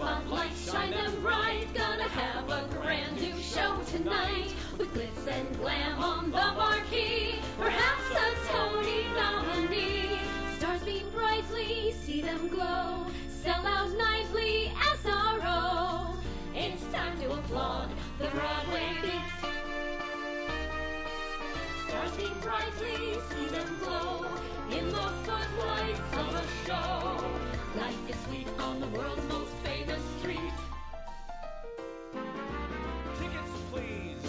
spotlights shine them bright. Gonna have a grand new show tonight with glitz and glam on the marquee. Perhaps a Tony nominee. Stars beam brightly, see them glow. Sell out nightly, SRO. It's time to applaud the Broadway beat. Stars beam brightly, see them glow in the footlights of a show. Life is sweet on the world's most famous street. Tickets, please.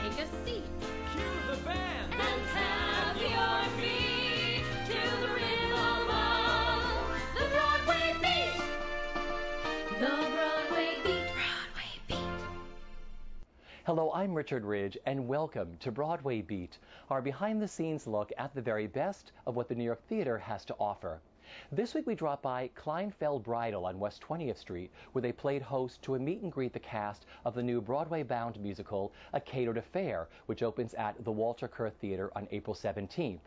Take a seat Cue the band. and have your feet to the rhythm of the Broadway beat. The Broadway beat. Broadway beat. Hello, I'm Richard Ridge, and welcome to Broadway Beat, our behind the scenes look at the very best of what the New York Theater has to offer. This week we dropped by Kleinfeld Bridal on West 20th Street, where they played host to a meet and greet the cast of the new Broadway bound musical A Catered Affair, which opens at the Walter Kerr Theater on April 17th.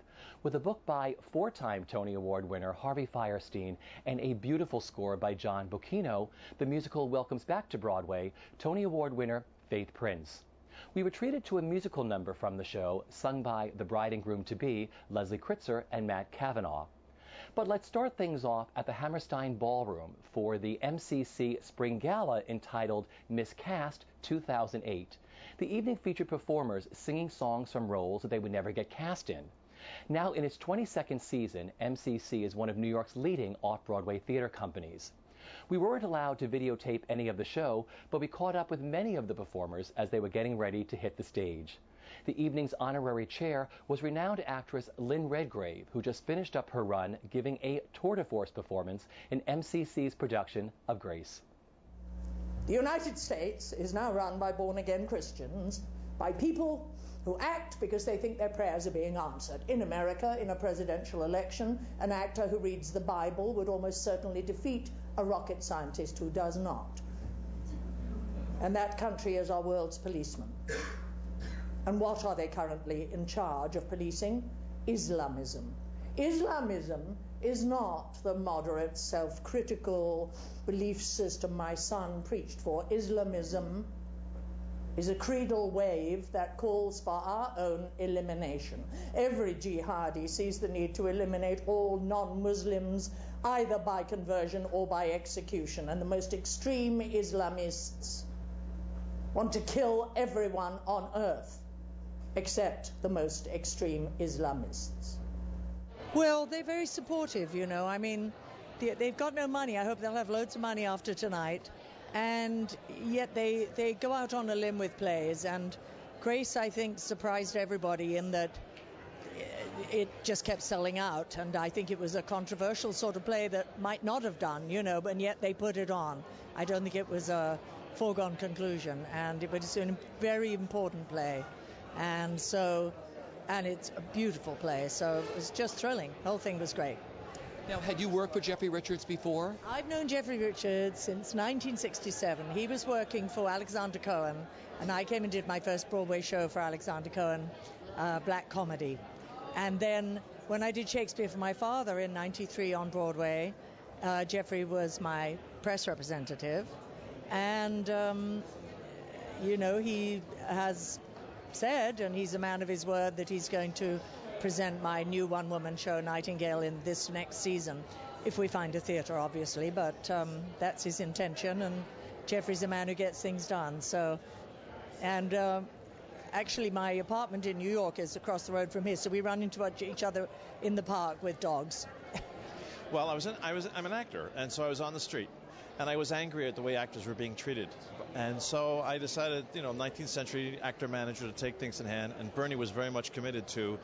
With a book by four time Tony Award winner Harvey Fierstein and a beautiful score by John Bucchino, the musical welcomes back to Broadway Tony Award winner Faith Prince. We were treated to a musical number from the show, sung by the bride and groom to be, Leslie Kritzer and Matt Cavanaugh. But let's start things off at the Hammerstein Ballroom for the MCC Spring Gala entitled Miscast 2008. The evening featured performers singing songs from roles that they would never get cast in. Now, in its 22nd season, MCC is one of New York's leading off Broadway theater companies. We weren't allowed to videotape any of the show, but we caught up with many of the performers as they were getting ready to hit the stage. The evening's honorary chair was renowned actress Lynn Redgrave, who just finished up her run giving a tour de force performance in MCC's production of Grace. The United States is now run by born again Christians, by people who act because they think their prayers are being answered. In America, in a presidential election, an actor who reads the Bible would almost certainly defeat a rocket scientist who does not. And that country is our world's policeman. And what are they currently in charge of policing? Islamism. Islamism is not the moderate, self critical belief system my son preached for. Islamism is a creedal wave that calls for our own elimination. Every jihadi sees the need to eliminate all non Muslims, either by conversion or by execution. And the most extreme Islamists want to kill everyone on earth except the most extreme Islamists. Well, they're very supportive, you know. I mean, they- they've got no money. I hope they'll have loads of money after tonight. And yet they, they go out on a limb with plays. And Grace, I think, surprised everybody in that it just kept selling out. And I think it was a controversial sort of play that might not have done, you know, but yet they put it on. I don't think it was a foregone conclusion. And it was a very important play. And so, and it's a beautiful place. So it was just thrilling. The whole thing was great. Now, had you worked for Jeffrey Richards before? I've known Jeffrey Richards since 1967. He was working for Alexander Cohen, and I came and did my first Broadway show for Alexander Cohen, uh, Black Comedy. And then when I did Shakespeare for my father in 93 on Broadway, uh, Jeffrey was my press representative. And, um, you know, he has said, and he's a man of his word, that he's going to present my new one woman show, Nightingale, in this next season, if we find a theatre, obviously. But um, that's his intention, and Jeffrey's a man who gets things done. So, and uh, actually, my apartment in New York is across the road from here, so we run into each other in the park with dogs. Well, I was, in, I was I'm an actor, and so I was on the street, and I was angry at the way actors were being treated, and so I decided, you know, 19th century actor manager to take things in hand, and Bernie was very much committed to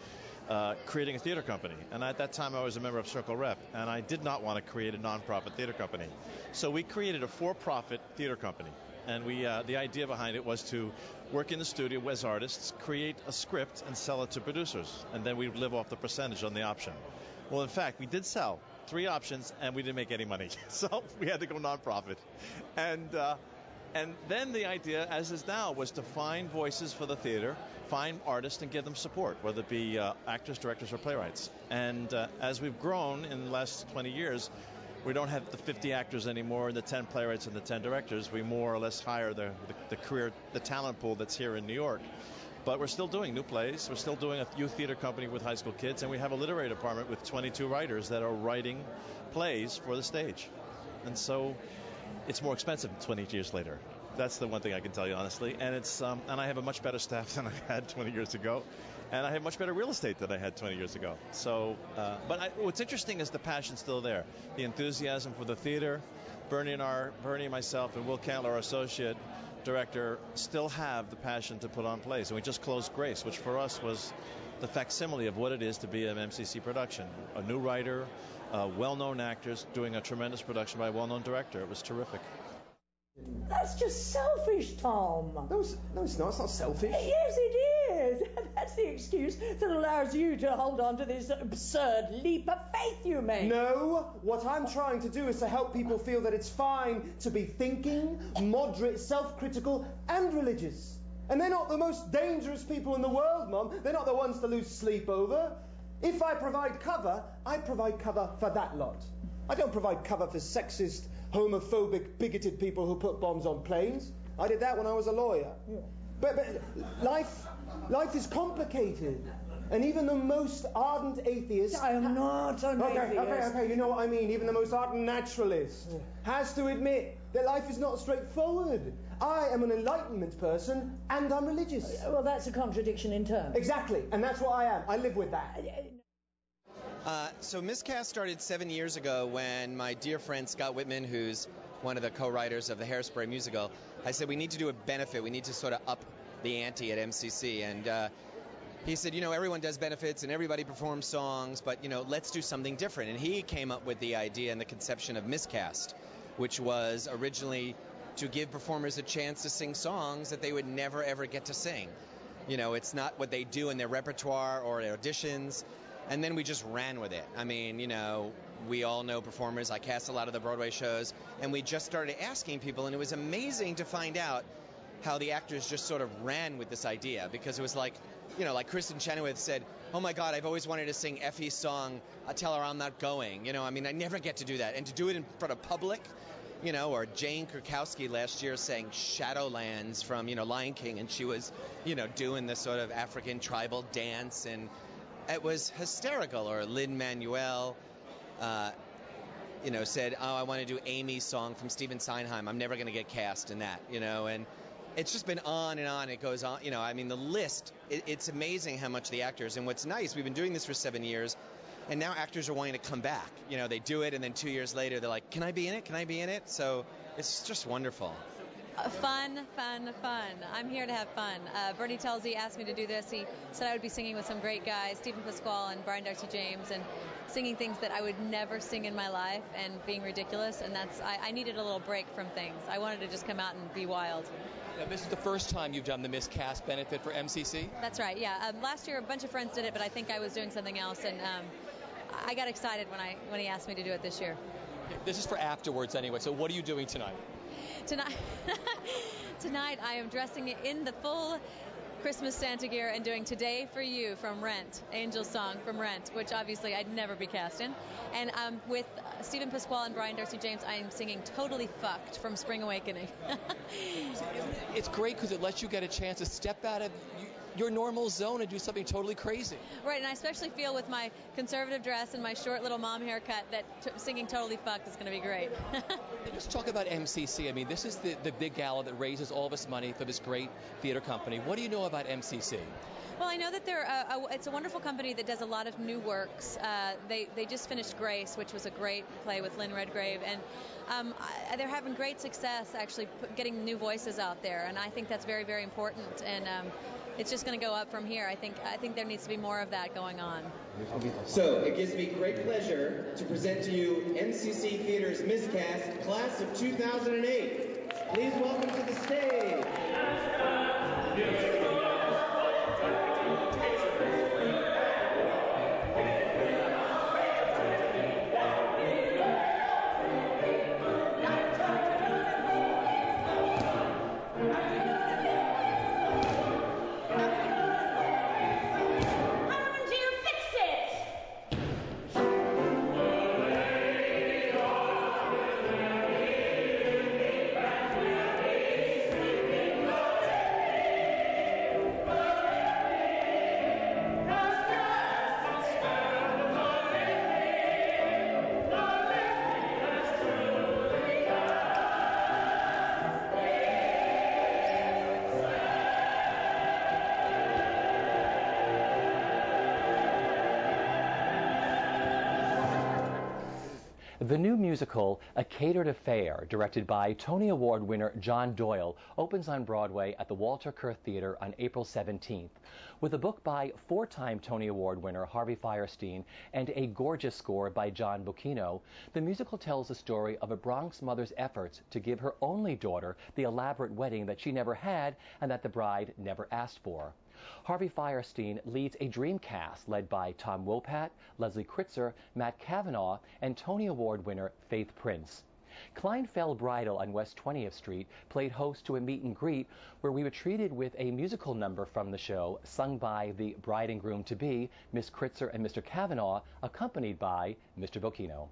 uh, creating a theater company, and at that time I was a member of Circle Rep, and I did not want to create a nonprofit theater company, so we created a for-profit theater company. And we, uh, the idea behind it was to work in the studio as artists, create a script, and sell it to producers, and then we would live off the percentage on the option. Well, in fact, we did sell three options, and we didn't make any money, so we had to go nonprofit. And uh, and then the idea, as is now, was to find voices for the theater, find artists, and give them support, whether it be uh, actors, directors, or playwrights. And uh, as we've grown in the last 20 years, we don't have the 50 actors anymore and the 10 playwrights and the 10 directors. We more or less hire the, the, the career, the talent pool that's here in New York. But we're still doing new plays. We're still doing a youth theater company with high school kids, and we have a literary department with 22 writers that are writing plays for the stage. And so it's more expensive 20 years later. That's the one thing I can tell you honestly. And it's um, and I have a much better staff than I had 20 years ago, and I have much better real estate than I had 20 years ago. So, uh, but I, what's interesting is the passion's still there, the enthusiasm for the theater. Bernie and our Bernie, and myself, and Will Cantler, our associate director, still have the passion to put on plays. And we just closed Grace, which for us was the facsimile of what it is to be an MCC production. A new writer, uh, well-known actors doing a tremendous production by a well-known director. It was terrific. That's just selfish, Tom. No, it's, no, it's not. It's not selfish. Yes, it is. That's the excuse that allows you to hold on to this absurd leap of faith you make. No, what I'm trying to do is to help people feel that it's fine to be thinking, moderate, self critical, and religious. And they're not the most dangerous people in the world, Mum. They're not the ones to lose sleep over. If I provide cover, I provide cover for that lot. I don't provide cover for sexist, homophobic, bigoted people who put bombs on planes. I did that when I was a lawyer. Yeah. But, but life, life is complicated. And even the most ardent atheist. I am not an okay, atheist. Okay, okay, you know what I mean. Even the most ardent naturalist yeah. has to admit that life is not straightforward. I am an enlightenment person and I'm religious. Uh, well, that's a contradiction in terms. Exactly, and that's what I am. I live with that. Uh, uh, uh so Miscast started seven years ago when my dear friend Scott Whitman, who's one of the co-writers of the Hairspray musical, I said we need to do a benefit. We need to sort of up the ante at MCC, and uh, he said, you know, everyone does benefits and everybody performs songs, but you know, let's do something different. And he came up with the idea and the conception of Miscast, which was originally to give performers a chance to sing songs that they would never ever get to sing. You know, it's not what they do in their repertoire or their auditions and then we just ran with it. I mean, you know, we all know performers. I cast a lot of the Broadway shows, and we just started asking people, and it was amazing to find out how the actors just sort of ran with this idea because it was like, you know, like Kristin Chenoweth said, "Oh my God, I've always wanted to sing Effie's song. I tell her I'm not going." You know, I mean, I never get to do that, and to do it in front of public. You know, or Jane Krakowski last year sang Shadowlands from, you know, Lion King, and she was, you know, doing this sort of African tribal dance and it was hysterical. Or Lin-Manuel, uh, you know, said, "Oh, I want to do Amy's song from Stephen Sondheim. I'm never going to get cast in that," you know, and it's just been on and on. It goes on, you know. I mean, the list. It, it's amazing how much the actors. And what's nice, we've been doing this for seven years, and now actors are wanting to come back. You know, they do it, and then two years later, they're like, "Can I be in it? Can I be in it?" So it's just wonderful. Uh, fun, fun, fun. I'm here to have fun. Uh, Bernie Telsey asked me to do this. He said I would be singing with some great guys, Steven Pasquale and Brian Darcy James, and singing things that I would never sing in my life and being ridiculous. And that's I, I needed a little break from things. I wanted to just come out and be wild. Now, this is the first time you've done the miscast benefit for MCC. That's right. Yeah. Um, last year, a bunch of friends did it, but I think I was doing something else, and um, I got excited when I when he asked me to do it this year. This is for afterwards anyway. So what are you doing tonight? Tonight. tonight I am dressing in the full Christmas Santa gear and doing Today for You from Rent, Angel's Song from Rent, which obviously I'd never be cast in. And um, with Steven Pasquale and Brian Darcy James, I am singing Totally Fucked from Spring Awakening. it's great because it lets you get a chance to step out of your normal zone and do something totally crazy. Right, and I especially feel with my conservative dress and my short little mom haircut that t- singing Totally Fucked is going to be great. Let's talk about MCC. I mean, this is the, the big gala that raises all of this money for this great theater company. What do you know about MCC? Well, I know that they're a, a, it's a wonderful company that does a lot of new works. Uh, they they just finished Grace, which was a great play with Lynn Redgrave, and um, I, they're having great success actually getting new voices out there, and I think that's very very important. And um, it's just going to go up from here. I think I think there needs to be more of that going on. So it gives me great pleasure to present to you MCC Theater's miscast, class of 2008. The new musical, A Catered Affair, directed by Tony Award winner John Doyle, opens on Broadway at the Walter Kerr Theater on April 17th. With a book by four time Tony Award winner Harvey Fierstein and a gorgeous score by John Bucchino, the musical tells the story of a Bronx mother's efforts to give her only daughter the elaborate wedding that she never had and that the bride never asked for. Harvey Fierstein leads a dream cast led by Tom Wopat, Leslie Kritzer, Matt Cavanaugh, and Tony Award winner Faith Prince. Kleinfeld Bridal on West 20th Street played host to a meet and greet where we were treated with a musical number from the show sung by the bride and groom to be, Miss Kritzer and Mr. Cavanaugh, accompanied by Mr. Bucchino.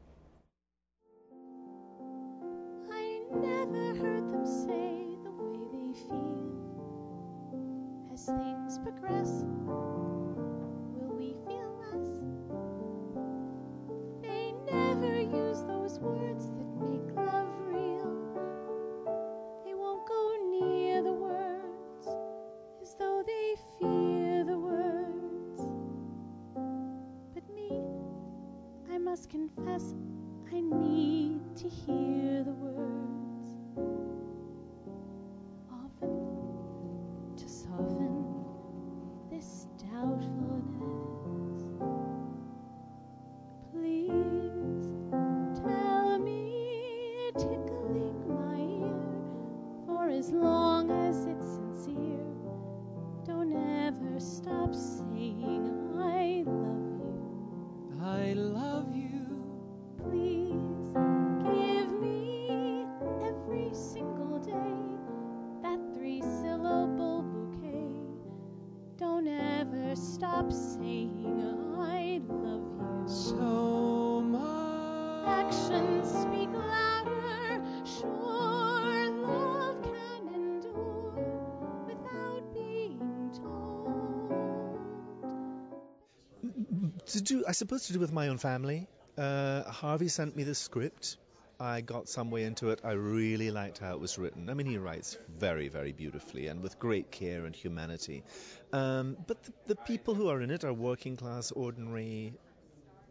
Do, I suppose, to do with my own family. Uh, Harvey sent me the script. I got some way into it. I really liked how it was written. I mean, he writes very, very beautifully and with great care and humanity. Um, but the, the people who are in it are working class, ordinary,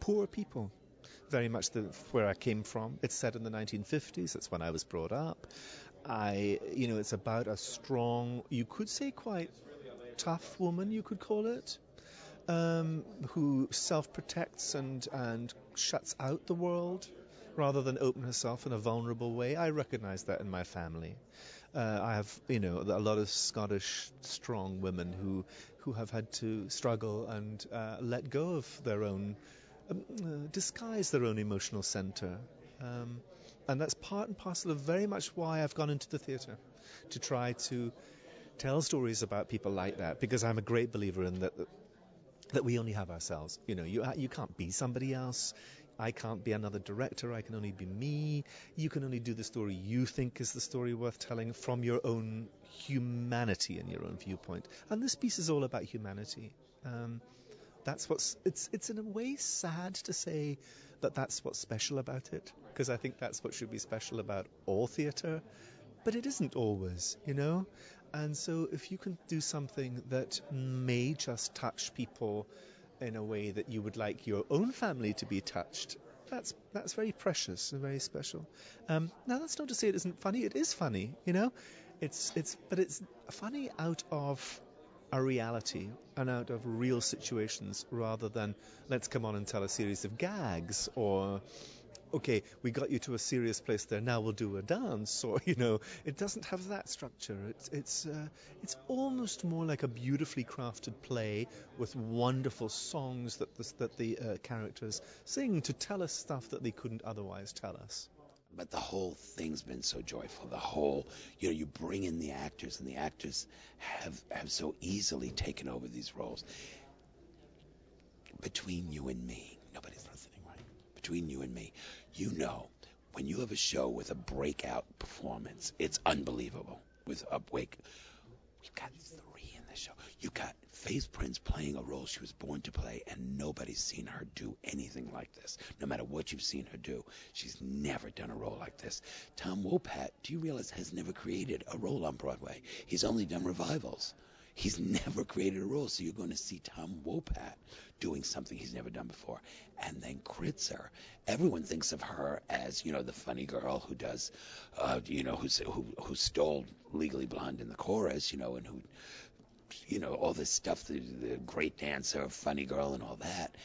poor people. Very much the, where I came from. It's set in the 1950s. That's when I was brought up. I, you know, it's about a strong, you could say quite tough woman, you could call it um, who self-protects and and shuts out the world rather than open herself in a vulnerable way. I recognise that in my family. Uh, I have, you know, a lot of Scottish strong women who who have had to struggle and uh, let go of their own, um, uh, disguise their own emotional centre. Um, and that's part and parcel of very much why I've gone into the theatre to try to tell stories about people like that because I'm a great believer in that that we only have ourselves. You know, you you can't be somebody else. I can't be another director. I can only be me. You can only do the story you think is the story worth telling from your own humanity and your own viewpoint. And this piece is all about humanity. Um, that's what's it's it's in a way sad to say that that's what's special about it because I think that's what should be special about all theatre, but it isn't always, you know. And so if you can do something that may just touch people in a way that you would like your own family to be touched, that's that's very precious and very special. Um, now that's not to say it isn't funny. It is funny, you know. It's it's but it's funny out of a reality and out of real situations rather than let's come on and tell a series of gags or okay, we got you to a serious place there. Now we'll do a dance, or you know, it doesn't have that structure. It's it's uh, it's almost more like a beautifully crafted play with wonderful songs that the, that the uh, characters sing to tell us stuff that they couldn't otherwise tell us. But the whole thing's been so joyful. The whole, you know, you bring in the actors, and the actors have have so easily taken over these roles. Between you and me, nobody's listening, right? Between you and me, you know, when you have a show with a breakout performance, it's unbelievable. With a wake, we've got three in the show. You've got Faith Prince playing a role she was born to play, and nobody's seen her do anything like this. No matter what you've seen her do, she's never done a role like this. Tom Wopat, do you realize, has never created a role on Broadway? He's only done revivals. He's never created a role, so you're going to see Tom Wopat doing something he's never done before. And then Kritzer, everyone thinks of her as you know the funny girl who does, uh, you know, who's, who who stole Legally Blonde in the chorus, you know, and who, you know, all this stuff, the, the great dancer, funny girl, and all that.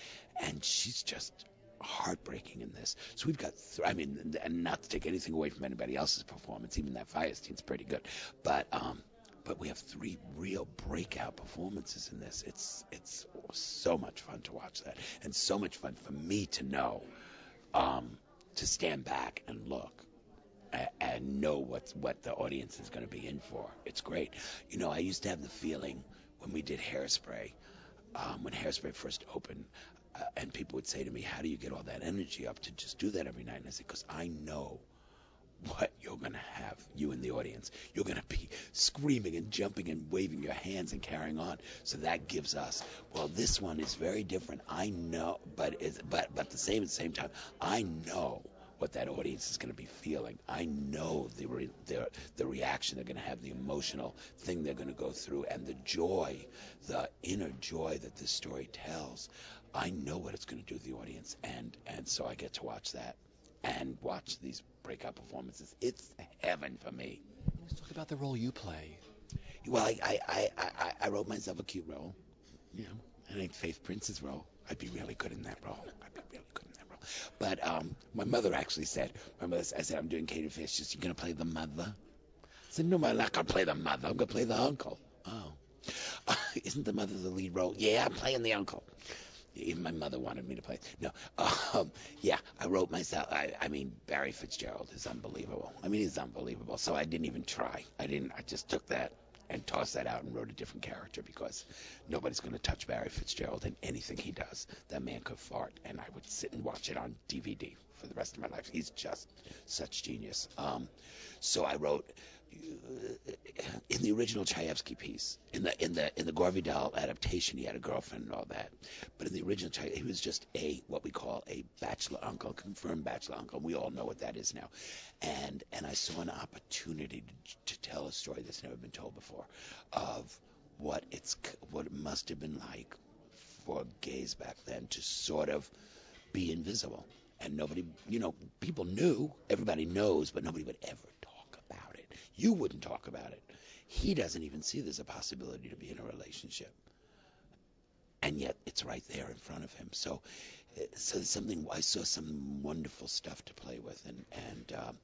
And she's just heartbreaking in this. So we've got, th- I mean, and not to take anything away from anybody else's performance, even that Fierstein's pretty good, but um, but we have three real breakout performances in this. It's it's so much fun to watch that, and so much fun for me to know, um, to stand back and look. a- And know what's what the audience is going to be in for. It's great. You know, I used to have the feeling when we did Hairspray, um, when Hairspray first opened, uh, and people would say to me, "How do you get all that energy up to just do that every night?" And I said, "Because I know what you're going to have, you in the audience. You're going to be screaming and jumping and waving your hands and carrying on. So that gives us, well, this one is very different. I know, but it's, but but the same at the same time, I know what that audience is going to be feeling. I know the re, the the reaction they're going to have, the emotional thing they're going to go through, and the joy, the inner joy that this story tells. I know what it's going to do to the audience, and and so I get to watch that and watch these breakout performances. It's heaven for me. Let's talk about the role you play. Well, I I, I, I, I wrote myself a cute role. You know, and I Faith Prince's role. I'd be really good in that role. I'd be really good in that role. But um, my mother actually said, my mother, I said, I'm doing Katie Fish. She's you're gonna play the mother. I said, no, I'm not gonna play the mother. I'm gonna play the uncle. Oh, isn't the mother the lead role? Yeah, I'm playing the uncle. Even my mother wanted me to play. No, um, yeah, I wrote myself. I, I mean, Barry Fitzgerald is unbelievable. I mean, he's unbelievable. So I didn't even try. I didn't. I just took that and tossed that out and wrote a different character because nobody's going to touch Barry Fitzgerald in anything he does. That man could fart, and I would sit and watch it on DVD for the rest of my life. He's just such genius. Um, so I wrote Uh, in the original Chayefsky piece, in the in the in the Gore Vidal adaptation, he had a girlfriend and all that. But in the original Chayefsky, he was just a what we call a bachelor uncle, confirmed bachelor uncle. We all know what that is now. And and I saw an opportunity to, to tell a story that's never been told before, of what it's what it must have been like for gays back then to sort of be invisible. And nobody, you know, people knew, everybody knows, but nobody would ever. You wouldn't talk about it. He doesn't even see there's a possibility to be in a relationship. And yet it's right there in front of him. So, so something, I saw some wonderful stuff to play with. And, and, um,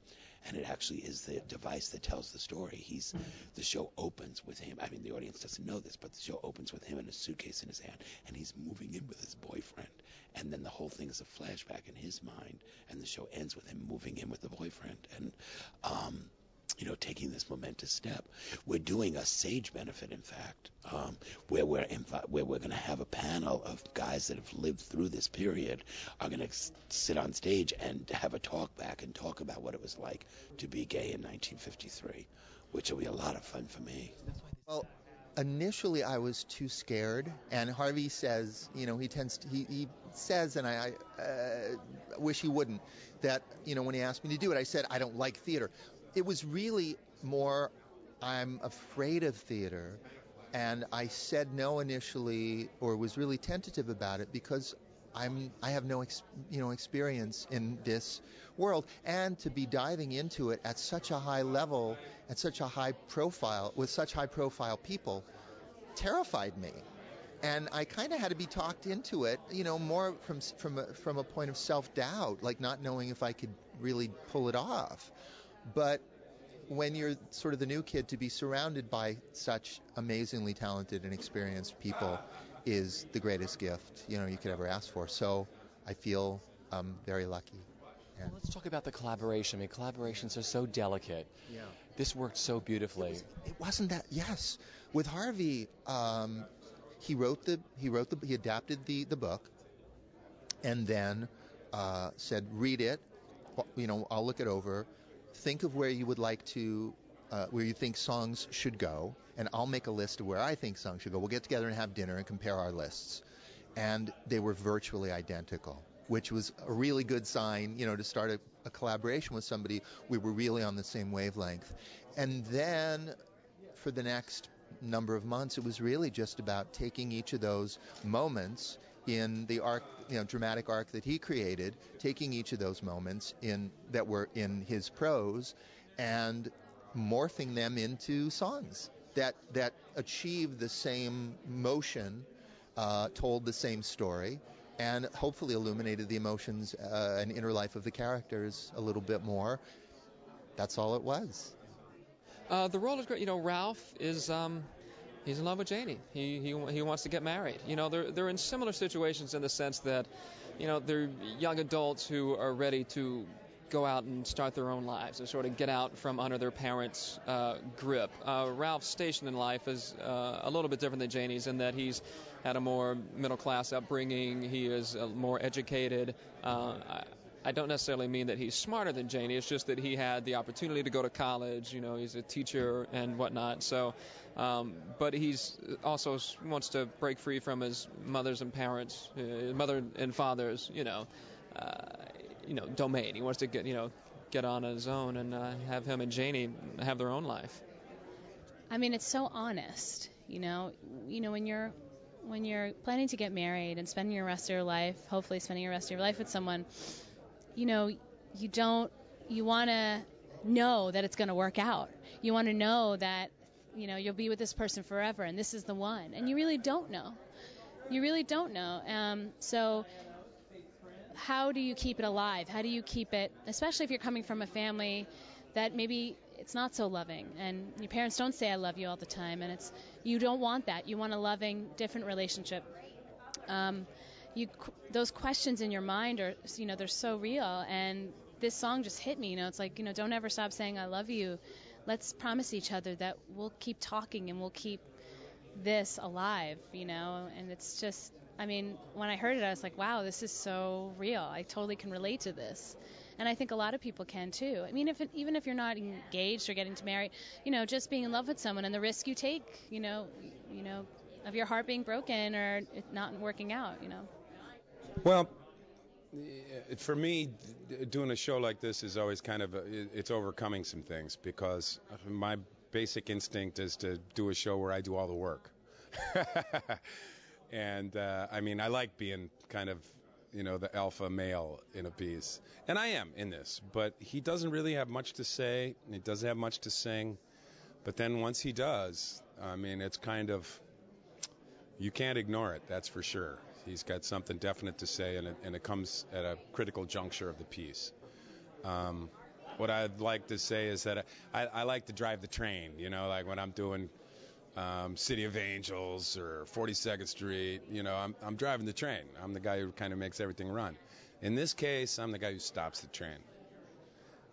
and it actually is the device that tells the story. He's the show opens with him. I mean, the audience doesn't know this, but the show opens with him in a suitcase in his hand, and he's moving in with his boyfriend. And then the whole thing is a flashback in his mind, and the show ends with him moving in with the boyfriend, and um, you know, taking this momentous step. We're doing a Sage benefit, in fact, um, where we're invi- where we're going to have a panel of guys that have lived through this period are going to sit on stage and have a talk back and talk about what it was like to be gay in 1953, which will be a lot of fun for me. Well, initially I was too scared, and Harvey says, you know, he tends to, he, he says, and I, I uh, wish he wouldn't, that, you know, when he asked me to do it, I said, I don't like theater. It was really more, I'm afraid of theater, and I said no initially, or was really tentative about it because I'm I have no ex, you know experience in this world, and to be diving into it at such a high level, at such a high profile, with such high profile people, terrified me. And I kind of had to be talked into it, you know, more from from a, from a point of self-doubt, like not knowing if I could really pull it off. But when you're sort of the new kid, to be surrounded by such amazingly talented and experienced people is the greatest gift you know you could ever ask for. So I feel um, very lucky. Well, let's talk about the collaboration. I mean, collaborations are so delicate. Yeah. This worked so beautifully. It wasn't that. Yes, with Harvey, um, he wrote the he wrote the he adapted the the book, and then uh, said, read it. You know, I'll look it over. Think of where you would like to, uh, where you think songs should go, and I'll make a list of where I think songs should go. We'll get together and have dinner and compare our lists, and they were virtually identical, which was a really good sign, you know, to start a, a collaboration with somebody. We were really on the same wavelength, and then for the next number of months, it was really just about taking each of those moments in the arc, you know, dramatic arc that he created, taking each of those moments in that were in his prose, and morphing them into songs that that achieve the same motion, uh, told the same story, and hopefully illuminated the emotions uh, and inner life of the characters a little bit more. That's all it was. Uh, the role is great. You know, Ralph is um, he's in love with Janie. He he he wants to get married. You know, they're they're in similar situations in the sense that, you know, they're young adults who are ready to go out and start their own lives and sort of get out from under their parents' uh, grip. Uh, Ralph's station in life is uh, a little bit different than Janie's in that he's had a more middle class upbringing. He is uh, more educated. Uh, I don't necessarily mean that he's smarter than Janie. It's just that he had the opportunity to go to college. You know, he's a teacher and whatnot. So, um, but he's also wants to break free from his mothers and parents, uh, mother and father's, you know, uh, you know, domain. He wants to get, you know, get on his own and uh, have him and Janie have their own life. I mean, it's so honest. You know, you know when you're when you're planning to get married and spending your rest of your life, hopefully spending the rest of your life with someone you know, you don't, you want to know that it's going to work out. You want to know that, you know, you'll be with this person forever and this is the one. And you really don't know. You really don't know. Um, so, how do you keep it alive? How do you keep it, especially if you're coming from a family that maybe it's not so loving and your parents don't say I love you all the time and it's you don't want that. You want a loving, different relationship. Um, you those questions in your mind are you know they're so real and this song just hit me you know it's like you know don't ever stop saying i love you. Let's promise each other that we'll keep talking and we'll keep this alive you know and it's just i mean when i heard it i was like wow this is so real. I totally can relate to this. And i think a lot of people can too. I mean if it, even if you're not engaged or getting to marry you know just being in love with someone and the risk you take you know you know of your heart being broken or it not working out you know well, for me, doing a show like this is always kind of a, it's overcoming some things because my basic instinct is to do a show where I do all the work. and uh, I mean, I like being kind of you know the alpha male in a piece, and I am in this. But he doesn't really have much to say. He doesn't have much to sing. But then once he does, I mean, it's kind of you can't ignore it. That's for sure. He's got something definite to say, and it, and it comes at a critical juncture of the piece. Um, what I'd like to say is that I, I like to drive the train, you know, like when I'm doing um, City of Angels or 42nd Street, you know, I'm, I'm driving the train. I'm the guy who kind of makes everything run. In this case, I'm the guy who stops the train.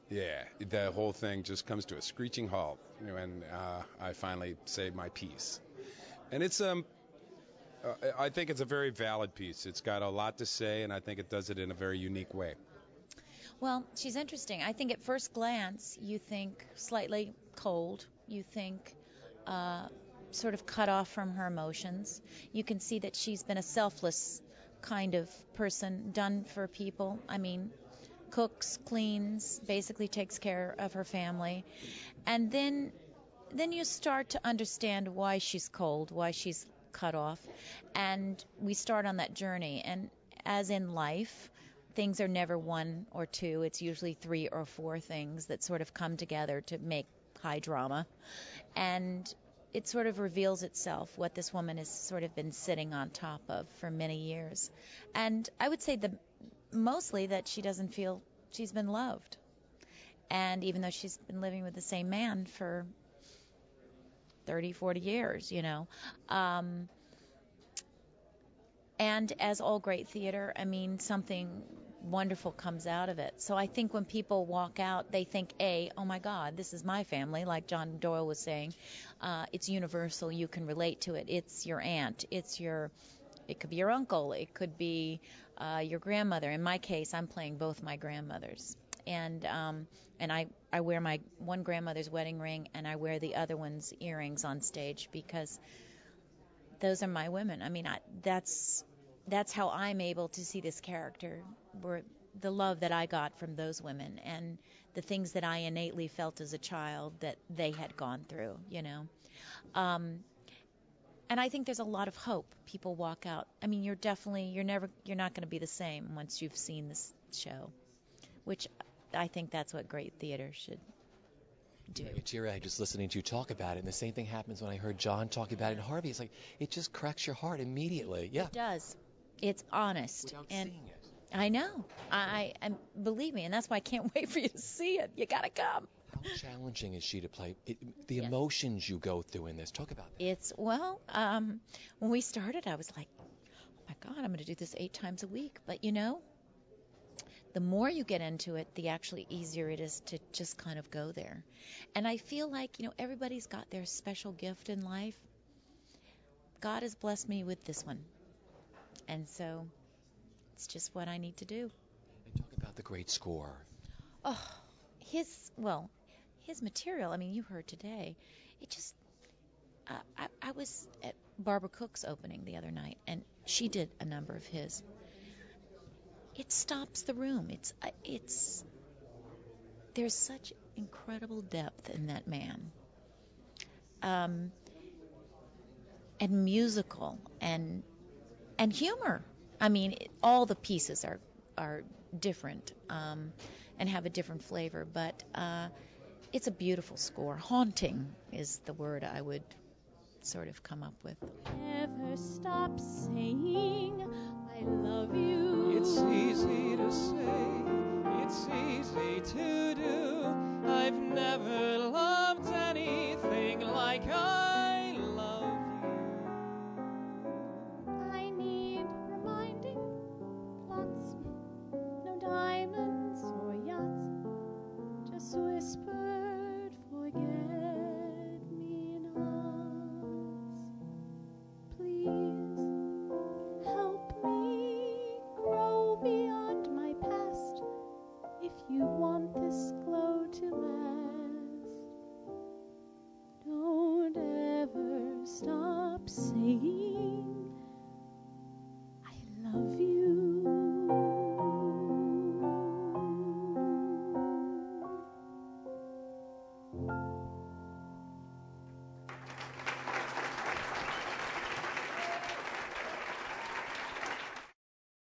Yeah, the whole thing just comes to a screeching halt when uh, I finally say my piece. And it's um, I think it's a very valid piece. It's got a lot to say, and I think it does it in a very unique way. Well, she's interesting. I think at first glance, you think slightly cold. You think uh, sort of cut off from her emotions. You can see that she's been a selfless kind of person, done for people. I mean, cooks, cleans, basically takes care of her family. And then then you start to understand why she's cold, why she's cut off. And we start on that journey. And as in life, things are never one or two, it's usually three or four things that sort of come together to make high drama. And it sort of reveals itself what this woman has sort of been sitting on top of for many years. And I would say the mostly that she doesn't feel she's been loved. And even though she's been living with the same man for 30, 40 years, you know. Um, and as all great theater, I mean, something wonderful comes out of it. So I think when people walk out, they think, A, oh my God, this is my family, like John Doyle was saying. Uh, it's universal. You can relate to it. It's your aunt. It's your, it could be your uncle. It could be uh, your grandmother. In my case, I'm playing both my grandmothers. And um, and I I wear my one grandmother's wedding ring and I wear the other one's earrings on stage because those are my women. I mean, I, that's that's how I'm able to see this character, where the love that I got from those women and the things that I innately felt as a child that they had gone through, you know. Um, and I think there's a lot of hope. People walk out. I mean, you're definitely you're never you're not going to be the same once you've seen this show, which I think that's what great theater should do. I teary-eyed just listening to you talk about it, and the same thing happens when I heard John talk about it and Harvey. It's like it just cracks your heart immediately. Yeah. It does. It's honest. Without and seeing it. I know. I believe me, and that's why I can't wait for you to see it. You got to come. How challenging is she to play? It, the emotions you go through in this. Talk about that. It's well, um, when we started, I was like, oh my God, I'm going to do this eight times a week. But you know, the more you get into it, the actually easier it is to just kind of go there. And I feel like you know everybody's got their special gift in life. God has blessed me with this one, and so it's just what I need to do. And talk about the great score. Oh, his well, his material. I mean, you heard today. It just. Uh, I, I was at Barbara Cook's opening the other night, and she did a number of his. It stops the room. It's uh, it's. There's such incredible depth in that man. Um, and musical and and humor. I mean, it, all the pieces are are different um, and have a different flavor, but uh, it's a beautiful score. Haunting is the word I would sort of come up with. Never stop saying never